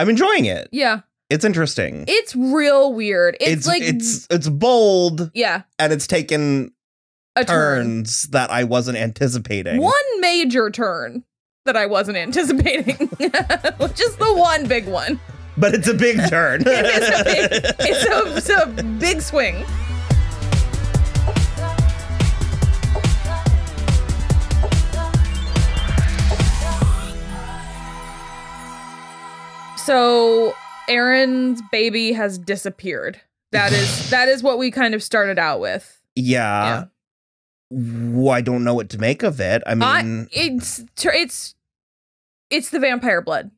I'm enjoying it. Yeah. It's interesting. It's real weird. It's, it's like it's it's bold yeah, and it's taken a turn. turns that I wasn't anticipating. One major turn that I wasn't anticipating, Just the one big one. But it's a big turn. It is a big, it's, a, it's a big swing. So Erin's baby has disappeared. That is that is what we kind of started out with. yeah. Well, I don't know what to make of it. I mean, I, it's it's it's the vampire blood.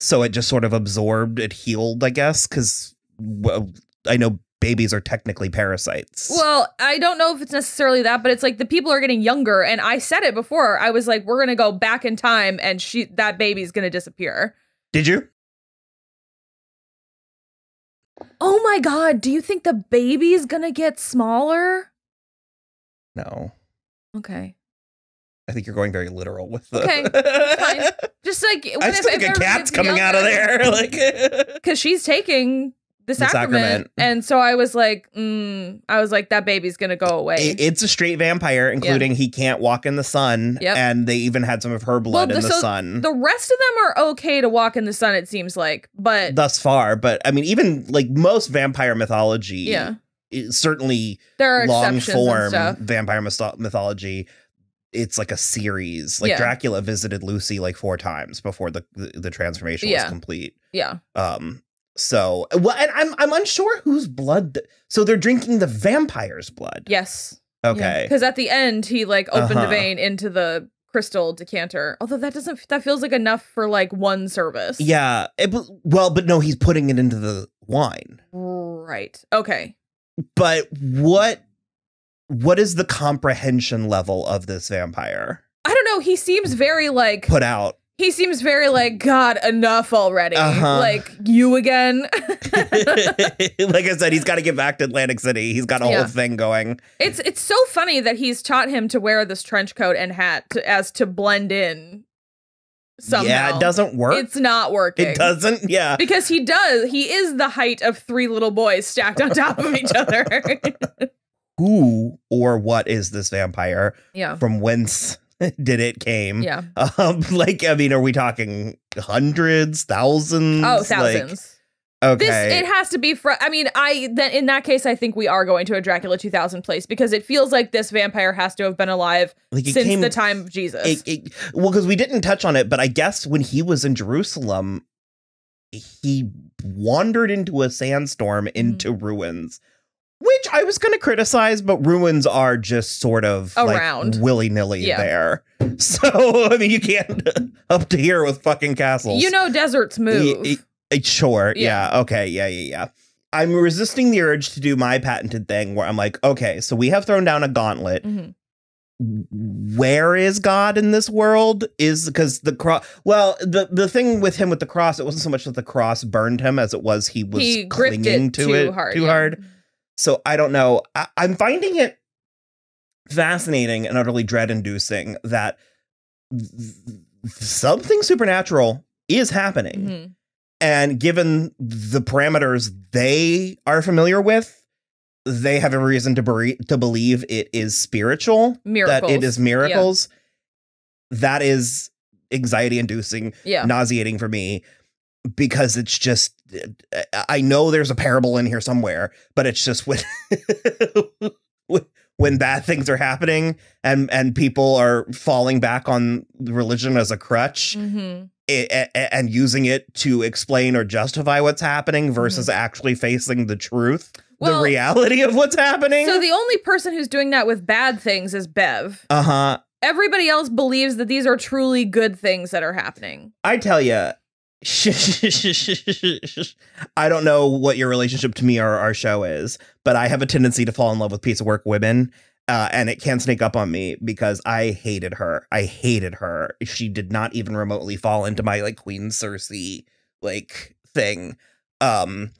so it just sort of absorbed, it healed, I guess, because well, I know babies are technically parasites. Well, I don't know if it's necessarily that, but it's like the people are getting younger, and I said it before. I was like, we're gonna go back in time, and she that baby's gonna disappear. Did you? Oh my god! Do you think the baby's gonna get smaller? No. Okay, I think you're going very literal with the. Okay, just like I still think a cat's coming out of there. Like, because she's taking the The sacrament, sacrament. and so I was like, mm, I was like, that baby's gonna go away. It- it's a straight vampire, including he can't walk in the sun. Yep. And they even had some of her blood Well, in the- the so sun the rest of them are okay to walk in the sun. It seems like, but thus far. But I mean, even like most vampire mythology, yeah, certainly there are long form vampire mythology, it's like a series. Like Yeah. Dracula visited Lucy like four times before the the, the transformation Yeah. was complete. Yeah, Um. So well, and I'm I'm unsure whose blood. th- so they're drinking the vampire's blood. yes, Okay. Because at the end, he like opened Uh-huh. the vein into the crystal decanter. Although that doesn't, that feels like enough for like one service. Yeah. it well, but no, he's putting it into the wine. Right. Okay. But what what is the comprehension level of this vampire I don't know. He seems very like put out? He seems very like God. Enough already. Uh-huh. Like you again. like I said, he's got to get back to Atlantic City. He's got a Yeah. whole thing going. It's it's so funny that he's taught him to wear this trench coat and hat to, as to blend in. Somehow, Yeah, it doesn't work. It's not working. it doesn't. Yeah. because he does. He is the height of three little boys stacked on top of each other. Who or what is this vampire? yeah, From whence did it came? yeah. Um, like I mean, are we talking hundreds, thousands? Oh, Like, thousands. okay. This it has to be. Fr- I mean, I then in that case, I think we are going to a Dracula 2000 place because it feels like this vampire has to have been alive like since came the time of Jesus. it, it, well, because we didn't touch on it, but I guess when he was in Jerusalem, he wandered into a sandstorm into ruins, which I was going to criticize, but ruins are just sort of Around. like willy nilly Yeah. there. So I mean, you can't up to here with fucking castles. you know, deserts move. Y- y- sure. Yeah. Yeah. Okay. Yeah. Yeah. Yeah. I'm resisting the urge to do my patented thing where I'm like, okay, so we have thrown down a gauntlet Mhm. where is God in this world? Is because the cross. Well, the the thing with him with the cross, it wasn't so much that the cross burned him as it was he was He clinging it to too it hard. too yeah. hard. So I don't know. I, I'm finding it fascinating and utterly dread-inducing that th- something supernatural is happening, Mhm. and given the parameters they are familiar with. They have a reason to, to believe it is spiritual Miracles. that it is miracles that is anxiety inducing Yeah. nauseating for me because it's just i know there's a parable in here somewhere but it's just when when bad things are happening and and people are falling back on religion as a crutch hmm i- a- a- and using it to explain or justify what's happening versus actually facing the truth the Mm-hmm. Reality of what's happening So the only person who's doing that with bad things is Bev. uh-huh Everybody else believes that these are truly good things that are happening. I tell you, I don't know what your relationship to me or our show is, but I have a tendency to fall in love with piece of work women. Uh, and it can sneak up on me because I hated her. I hated her. She did not even remotely fall into my like Queen Cersei like thing. Um,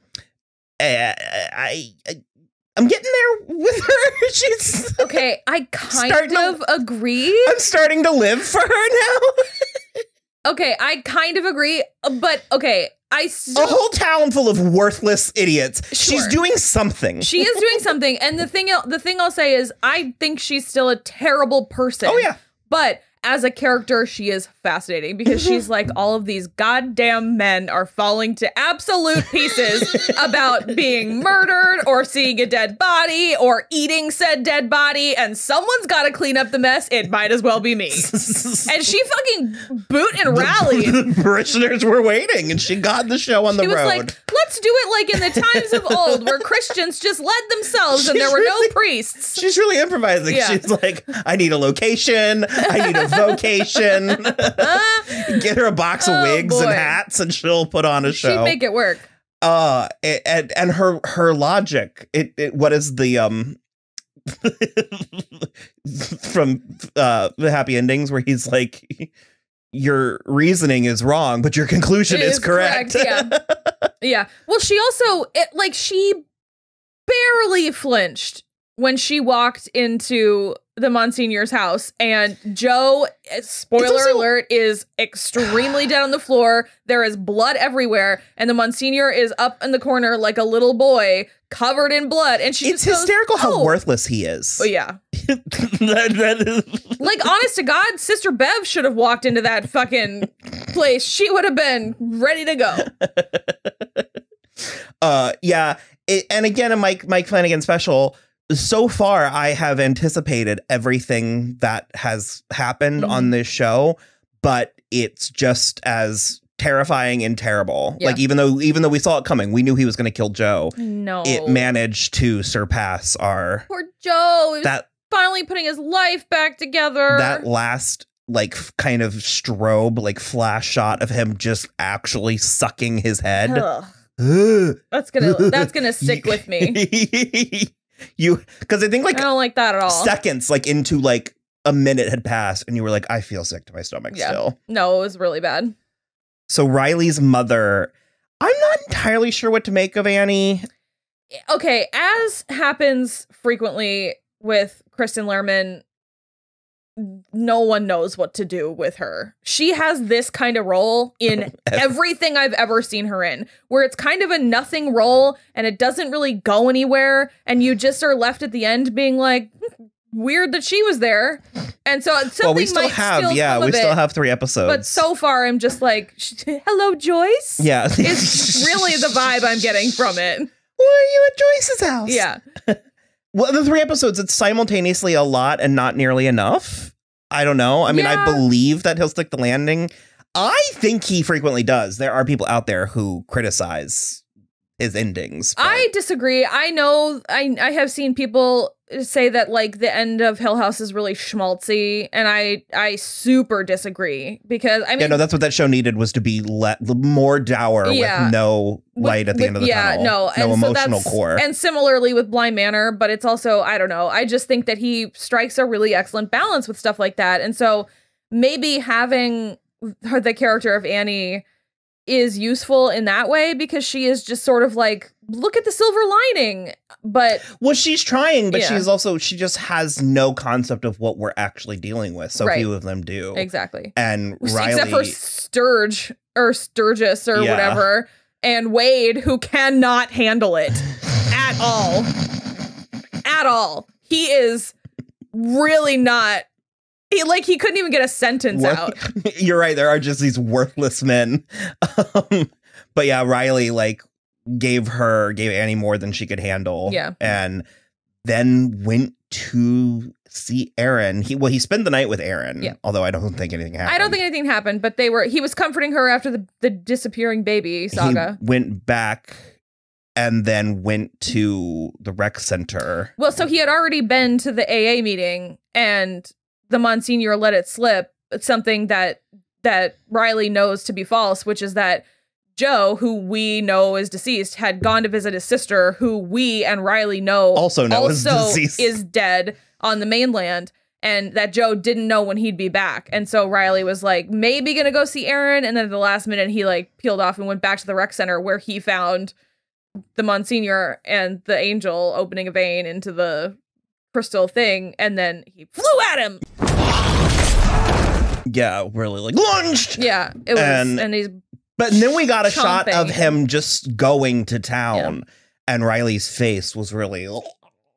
I, I, I I'm getting there with her. She's Okay, I kind Starting to- of agree. I'm starting to live for her now. Okay, I kind of agree, but okay, I A still whole town full of worthless idiots. She's doing something. she is doing something, and the thing the thing I'll say is I think she's still a terrible person. oh yeah. But as a character, she is fascinating because she's like, all of these goddamn men are falling to absolute pieces about being murdered or seeing a dead body or eating said dead body, and someone's got to clean up the mess. It might as well be me. And she fucking boot and rallied. the parishioners were waiting, and she got the show on the She was road. like, let's do it like in the times of old where Christians just led themselves and there were really- no priests. She's really improvising. Yeah. She's like, I need a location. I need a vocation. Get her a box of Oh, wigs and hats, and she'll put on a She'd show. make it work. uh, and and her her logic. It, it what is the um from uh the happy endings where he's like. Your reasoning is wrong, but your conclusion is, is correct. correct, Yeah. Well, she also it like she barely flinched when she walked into the Monsignor's house and Joe eh, spoiler also- alert is extremely dead on the floor. There is blood everywhere and the Monsignor is up in the corner like a little boy covered in blood and she it's just goes, hysterical how "Oh." worthless he is. Oh yeah. That- that is- Like honest to God, Sister Bev should have walked into that fucking place. She would have been ready to go. uh yeah it, and again a mike mike flanagan special so far i have anticipated everything that has happened Mhm. on this show but it's just as terrifying and terrible Yeah. like even though even though we saw it coming we knew he was going to kill joe No. it managed to surpass our Poor Joe. That finally putting his life back together. that last like kind of strobe like flash shot of him just actually sucking his head Ugh. that's gonna that's gonna stick with me. you because I think like I don't like that at all. seconds, like into like a minute had passed, and you were like, I feel sick to my stomach Yeah. still. no, it was really bad. So Riley's mother, I'm not entirely sure what to make of Annie. Eh, okay, as happens frequently with Kristin Lehman, no one knows what to do with her. She has this kind of role in everything I've ever seen her in, where it's kind of a nothing role and it doesn't really go anywhere, and you just are left at the end being like, "Hmm, weird that she was there. And so something well, we still might have, still yeah, we still it, have three episodes. But so far, I'm just like, hello, Joyce. yeah, it's really the vibe I'm getting from it. Why are you at Joyce's house? Yeah. Well, the three episodes, it's simultaneously a lot and not nearly enough. I don't know. I mean, I believe that he'll stick the landing. I think he frequently does. There are people out there who criticize his endings. but- I disagree. I know I I have seen people say that like the end of Hill House is really schmaltzy, and I I super disagree because I mean yeah, no, that's what that show needed was to be let more dour Yeah. with no with- light at the with- end of the yeah, tunnel. no, no so emotional that's- core. And similarly with Bly Manor, but it's also I don't know. I just think that he strikes a really excellent balance with stuff like that, and so maybe having her the character of Annie is useful in that way because she is just sort of like look at the silver lining, but well, she's trying, but Yeah. she's also she just has no concept of what we're actually dealing with. So Right. few of them do. exactly. And Riley, Except for Sturge or Sturgis or Yeah. whatever, and Wade, who cannot handle it at all. At all. He is really not. He like he couldn't even get a sentence Worth- out. You're right. There are just these worthless men. Um, but yeah, Riley like gave her gave Annie more than she could handle. Yeah. and then went to see Erin. He well, he spent the night with Erin. Yeah. although I don't think anything happened. I don't think anything happened, but they were. He was comforting her after the the disappearing baby saga. He went back and then went to the rec center. Well, so he had already been to the AA meeting, and the Monsignor let it slip. Something that that Riley knows to be false, which is that Joe, who we know is deceased, had gone to visit his sister, who we and Riley know Also know is also deceased. is dead on the mainland. And that Joe didn't know when he'd be back. And so Riley was like, maybe gonna go see Erin. And then at the last minute, he like peeled off and went back to the rec center where he found the Monsignor and the angel opening a vein into the crystal thing. And then he flew at him. yeah, really like lunged. Yeah, it was, And- and, he's But then we got a shot of him just going to town, and Riley's face was really.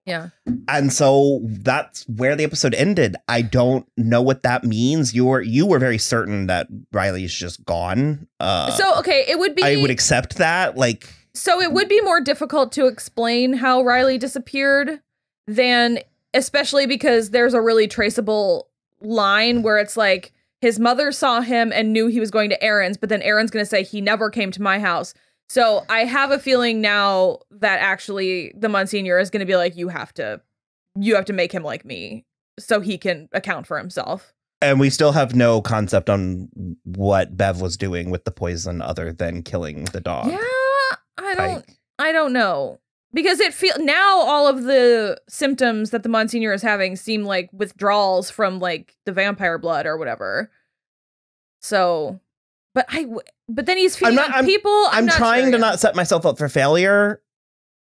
yeah. And so that's where the episode ended. I don't know what that means. You were you were very certain that Riley's just gone. Uh, So okay, it would be I would accept that. Like, So it would be more difficult to explain how Riley disappeared than especially because there's a really traceable line where it's like his mother saw him and knew he was going to Erin's, but then Erin's going to say he never came to my house. So I have a feeling now that actually the Monsignor is going to be like you have to you have to make him like me so he can account for himself. and we still have no concept on what Bev was doing with the poison other than killing the dog. Yeah, I don't I don't know because it feel now all of the symptoms that the Monsignor is having seem like withdrawals from like the vampire blood or whatever. So, but I but then he's feeding not- on I'm- people. I'm, I'm not trying sure to yet. not set myself up for failure.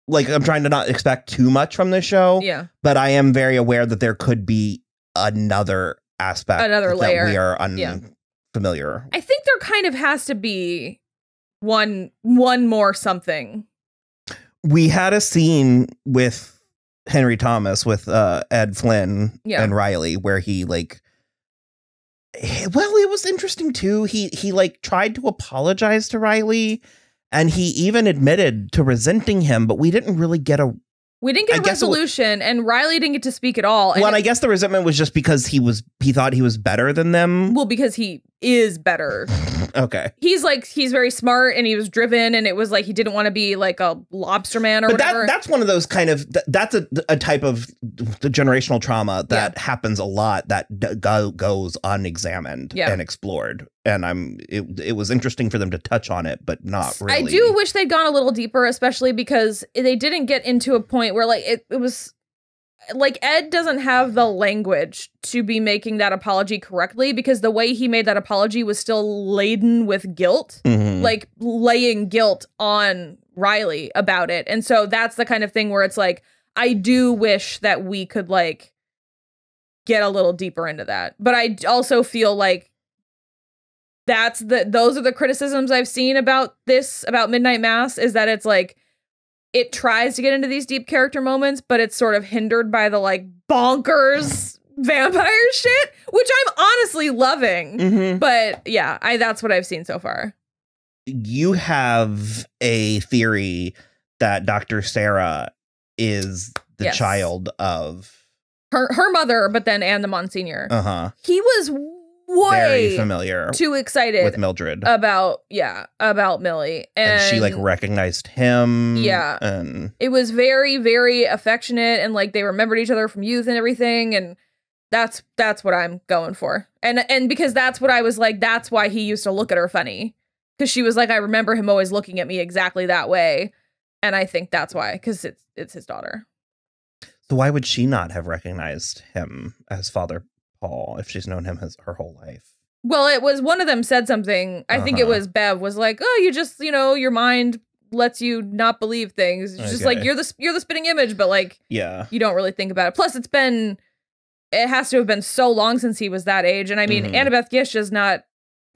Like I'm trying to not expect too much from this show, Yeah, but I am very aware that there could be another aspect, Another that layer. we are Yeah. unfamiliar. I think there kind of has to be one one more something. We had a scene with Henry Thomas with uh, Ed Flynn Yeah. and Riley where he like. Well, it was interesting too. He he like tried to apologize to Riley, and he even admitted to resenting him, but we didn't really get a We didn't get I a guess it wa- resolution, and Riley didn't get to speak at all. Well, and it- I guess the resentment was just because he was he thought he was better than them. well, because he is better. Okay, he's like he's very smart and he was driven and it was like he didn't want to be like a lobster man or but whatever. that that's one of those kind of th- that's a, a type of the generational trauma that happens a lot that d- go, goes unexamined Yeah. and explored. And I'm it, it was interesting for them to touch on it, but not really. I do wish they'd gone a little deeper, especially because they didn't get into a point where like it, it was like Ed doesn't have the language to be making that apology correctly because the way he made that apology was still laden with guilt. Mhm. like laying guilt on Riley about it. And so that's the kind of thing where it's like I do wish that we could like get a little deeper into that. But I also feel like that's the those are the criticisms I've seen about this about Midnight Mass is that it's like it tries to get into these deep character moments, but it's sort of hindered by the like bonkers vampire shit, which I'm honestly loving. Mhm. But yeah, I that's what I've seen so far. you have a theory that Dr. Sarah is the Yes. child of her her mother, but then and the Monsignor. uh huh he was very way familiar too excited with Mildred. about yeah about Millie, and, and she like recognized him. Yeah. and it was very very affectionate and like they remembered each other from youth and everything, and that's that's what I'm going for, and and because that's what I was like, that's why he used to look at her funny because she was like, I remember him always looking at me exactly that way, and I think that's why because it's it's his daughter. so why would she not have recognized him as Father Paul if she's known him his her whole life? Well, it was one of them said something. I think it Uh-huh. was Bev was like, "Oh, you just, you know, your mind lets you not believe things. It's just like you're the you're the spitting image, but like Yeah, you don't really think about it. Plus, it's been it has to have been so long since he was that age. And I mean, Mhm. Annabeth Gish is not.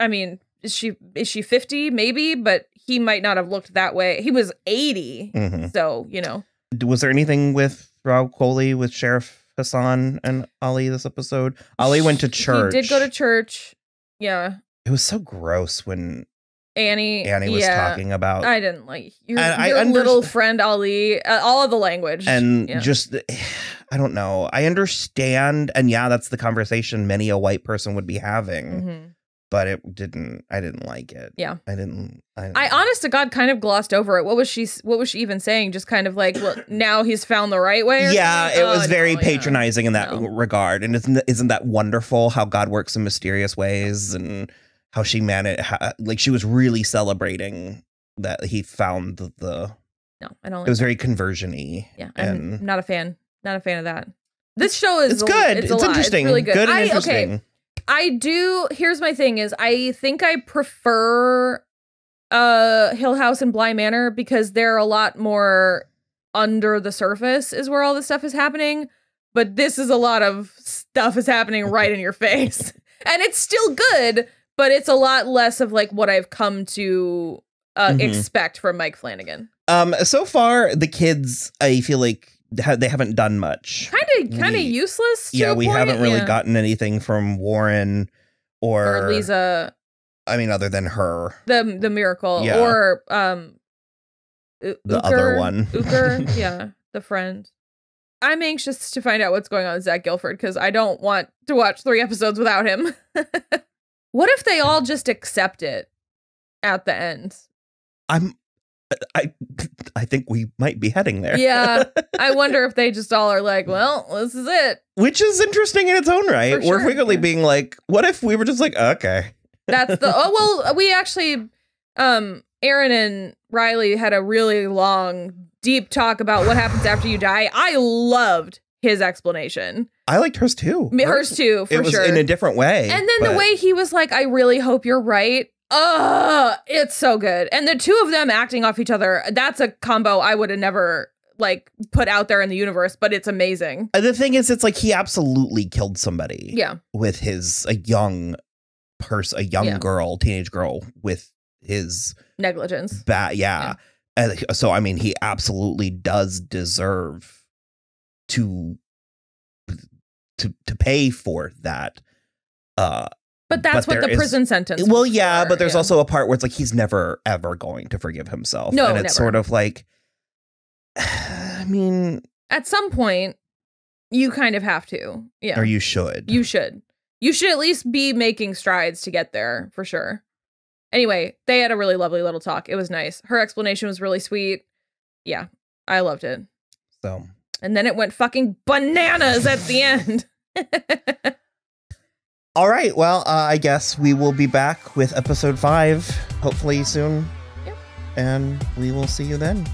I mean, is she is she fifty? Maybe, but he might not have looked that way. He was 80 Mhm. so you know. was there anything with Rahul Kohli with Sheriff Hassan and Ali this episode? Ali went to church. He did go to church. Yeah, It was so gross when Annie. Annie was yeah. talking about I didn't like your, your little friend Ali. Uh, all of the language and Yeah. just I don't know. I understand, and yeah, that's the conversation many a white person would be having. Mhm. But it didn't. I didn't like it. Yeah. I didn't. I, I honest to God kind of glossed over it. What was she? What was she even saying? Just kind of like, well, now he's found the right way. yeah, something? it was Oh, very no, yeah. patronizing in that No. regard. And isn't isn't that wonderful how God works in mysterious ways and how she managed? How, like she was really celebrating that he found the. the No, I don't. like it was that. very conversion-y. yeah, I'm and- not a fan. Not a fan of that. This show is It's a- good. It's, It's, interesting. It's really good. and I, interesting. Okay, I do. Here's my thing: is I think I prefer uh Hill House and Bly Manor because they're a lot more under the surface. Is where all this stuff is happening. But this is a lot of stuff is happening right in your face. and it's still good, but it's a lot less of like what I've come to uh, Mhm. expect from Mike Flanagan. Um, so far the kids, I feel like they haven't done much. Kind of, kind of useless. Yeah, we point, haven't really yeah. gotten anything from Warren or, or Leeza, I mean, other than her. the the miracle, Yeah. or um, U- The other one. Ooker, yeah, the friend. I'm anxious to find out what's going on with Zach Gilford because I don't want to watch three episodes without him. what if they all just accept it at the end? I'm. I I think we might be heading there. Yeah, I wonder if they just all are like, well, this is it. which is interesting in its own right. For We're sure, frequently yeah. being like, what if we were just like, okay, That's the oh well, we actually um Erin and Riley had a really long, deep talk about what happens after you die. I loved his explanation. I liked hers too. Mean, Hers too, for it was sure. in a different way. and then the way he was like, I really hope you're right. Oh, it's so good. And the two of them acting off each other, that's a combo I would have never like put out there in the universe, but it's amazing. Uh, the thing is, it's like he absolutely killed somebody. Yeah. with his a young person, a young Yeah. girl, teenage girl, with his Negligence. bat. Yeah. And so, I mean, he absolutely does deserve to to to pay for that. Uh, But that's But what the is- prison sentence. well, yeah, for, but there's yeah. also a part where it's like he's never ever going to forgive himself. No, and it's never. sort of like, I mean, at some point you kind of have to. Yeah. or you should. You should. You should at least be making strides to get there for sure. Anyway, they had a really lovely little talk. It was nice. Her explanation was really sweet. Yeah, I loved it. so And then it went fucking bananas at the end. All right. Well, uh, I guess we will be back with episode five, hopefully soon. Yep. And we will see you then.